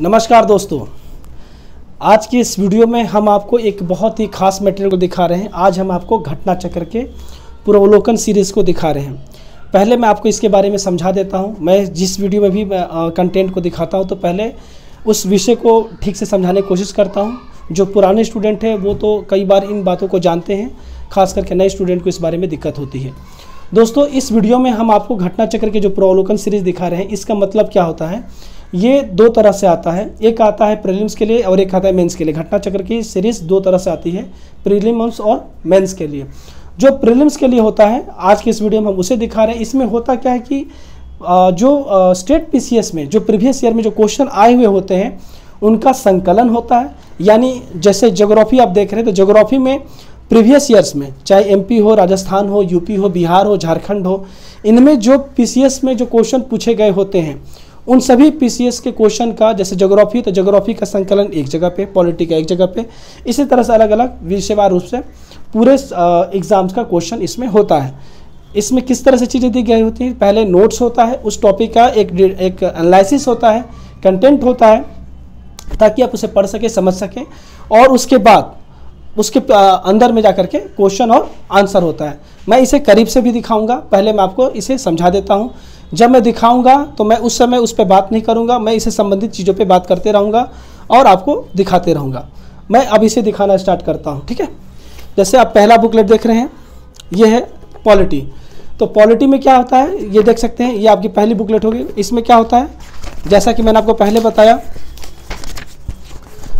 नमस्कार दोस्तों। आज की इस वीडियो में हम आपको एक बहुत ही खास मटेरियल को दिखा रहे हैं। आज हम आपको घटना चक्र के पूर्वावलोकन सीरीज़ को दिखा रहे हैं। पहले मैं आपको इसके बारे में समझा देता हूँ। मैं जिस वीडियो में भी कंटेंट को दिखाता हूँ तो पहले उस विषय को ठीक से समझाने की कोशिश करता हूँ। जो पुराने स्टूडेंट हैं, वो तो कई बार इन बातों को जानते हैं। खास करके नए स्टूडेंट को इस बारे में दिक्कत होती है। दोस्तों, इस वीडियो में हम आपको घटना चक्र के जो प्रवलोकन सीरीज़ दिखा रहे हैं, इसका मतलब क्या होता है? ये दो तरह से आता है। एक आता है प्रीलिम्स के लिए और एक आता है मेंस के लिए। घटना चक्र की सीरीज़ दो तरह से आती है प्रीलिम्स और मेंस के लिए। जो प्रीलिम्स के लिए होता है, आज की इस वीडियो में हम उसे दिखा रहे हैं। इसमें होता क्या है कि जो स्टेट पीसीएस में, जो प्रीवियस ईयर में जो क्वेश्चन आए हुए होते हैं, उनका संकलन होता है। यानी जैसे जोग्राफी आप देख रहे हैं तो जोग्राफी में प्रीवियस ईयर्स में, चाहे एमपी हो, राजस्थान हो यूपी हो, बिहार हो, झारखंड हो, इनमें जो पीसीएस में जो क्वेश्चन पूछे गए होते हैं उन सभी पीसीएस के क्वेश्चन का, जैसे जोग्राफी तो जोग्राफी का संकलन एक जगह पे पॉलिटी का एक जगह पे। इसी तरह से अलग अलग विषयवार रूप से पूरे एग्ज़ाम्स का क्वेश्चन इसमें होता है। इसमें किस तरह से चीज़ें दी गई होती हैं? पहले नोट्स होता है, उस टॉपिक का एक एक एनालिसिस होता है कंटेंट होता है, ताकि आप उसे पढ़ सकें, समझ सकें, और उसके बाद, उसके अंदर में जाकर के क्वेश्चन और आंसर होता है। मैं इसे करीब से भी दिखाऊँगा, पहले मैं आपको इसे समझा देता हूँ। जब मैं दिखाऊँगा तो मैं उस समय उस पर बात नहीं करूँगा मैं इसे संबंधित चीज़ों पे बात करते रहूँगा और आपको दिखाते रहूँगा। मैं अब इसे दिखाना स्टार्ट करता हूँ ठीक है? जैसे आप पहला बुकलेट देख रहे हैं ये है पॉलिटी तो पॉलिटी में क्या होता है ये देख सकते हैं ये आपकी पहली बुकलेट होगी। इसमें क्या होता है जैसा कि मैंने आपको पहले बताया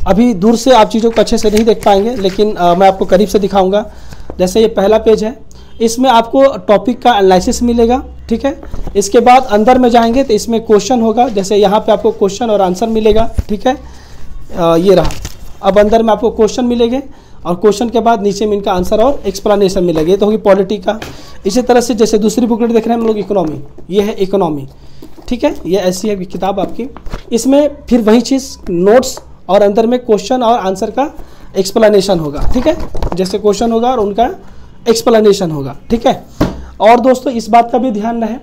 अभी दूर से आप चीज़ों को अच्छे से नहीं देख पाएँगे लेकिन आ, मैं आपको करीब से दिखाऊँगा। जैसे ये पहला पेज है इसमें आपको टॉपिक का एनालिसिस मिलेगा। ठीक है? इसके बाद अंदर में जाएँगे तो इसमें क्वेश्चन होगा। जैसे यहाँ पे आपको क्वेश्चन और आंसर मिलेगा ठीक है? आ, ये रहा। अब अंदर में आपको क्वेश्चन मिलेंगे और क्वेश्चन के बाद नीचे में इनका आंसर और एक्सप्लेनेशन मिलेगा। ये तो होगी पॉलिटी का। इसी तरह से जैसे दूसरी बुकलेट देख रहे हैं हम लोग इकोनॉमी ये है इकोनॉमी ठीक है? ये ऐसी है किताब आपकी। इसमें फिर वही चीज़ नोट्स और अंदर में क्वेश्चन और आंसर का एक्सप्लेनेशन होगा। ठीक है? जैसे क्वेश्चन होगा और उनका एक्सप्लेनेशन होगा। ठीक है? और दोस्तों, इस बात का भी ध्यान रहे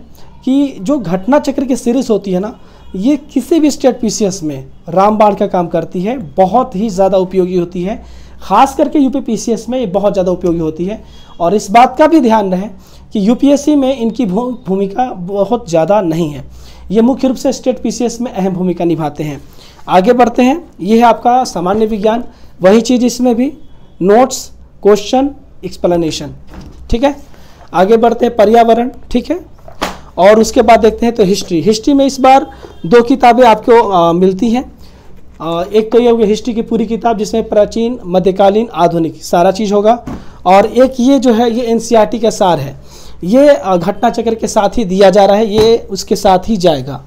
कि जो घटना चक्र की सीरीज़ होती है ना, ये किसी भी स्टेट पीसीएस में रामबाण का काम करती है, बहुत ही ज़्यादा उपयोगी होती है। खास करके यूपी पीसीएस में ये बहुत ज़्यादा उपयोगी होती है। और इस बात का भी ध्यान रहे कि यूपीएससी में इनकी भूमिका बहुत ज़्यादा नहीं है। ये मुख्य रूप से स्टेट पीसीएस में अहम भूमिका निभाते हैं। आगे बढ़ते हैं। ये है आपका सामान्य विज्ञान। वही चीज़ इसमें भी। Notes, question, explanation. ठीक है? आगे बढ़ते हैं पर्यावरण ठीक है? और उसके बाद देखते हैं तो हिस्ट्री। हिस्ट्री में इस बार दो किताबें आपको आ, मिलती हैं। एक तो ये होगी हिस्ट्री की पूरी किताब जिसमें प्राचीन मध्यकालीन आधुनिक सारा चीज़ होगा। और एक ये जो है ये एन का सार है। ये घटना चक्र के साथ ही दिया जा रहा है ये उसके साथ ही जाएगा।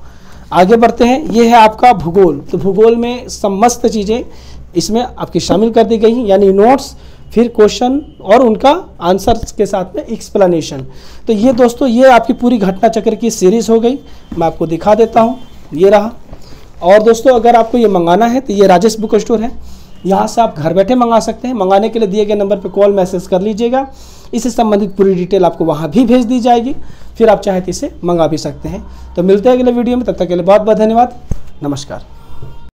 आगे बढ़ते हैं ये है आपका भूगोल। तो भूगोल में समस्त चीज़ें इसमें आपकी शामिल कर दी गई हैं यानी नोट्स फिर क्वेश्चन और उनका आंसर के साथ में एक्सप्लेनेशन तो ये दोस्तों, ये आपकी पूरी घटना चक्र की सीरीज़ हो गई। मैं आपको दिखा देता हूँ। ये रहा। और दोस्तों, अगर आपको ये मंगाना है तो ये राजेश बुक स्टोर है। यहाँ से आप घर बैठे मंगा सकते हैं। मंगाने के लिए दिए गए नंबर पर कॉल मैसेज कर लीजिएगा। इससे संबंधित पूरी डिटेल आपको वहाँ भी भेज दी जाएगी। फिर आप चाहे तो इसे मंगा भी सकते हैं। तो मिलते हैं अगले वीडियो में। तब तक के लिए बहुत बहुत धन्यवाद। नमस्कार।